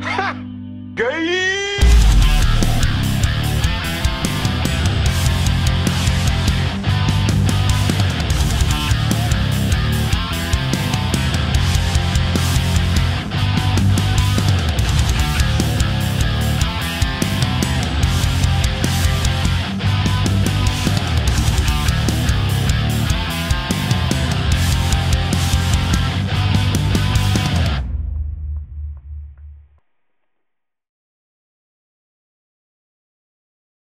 哈，给。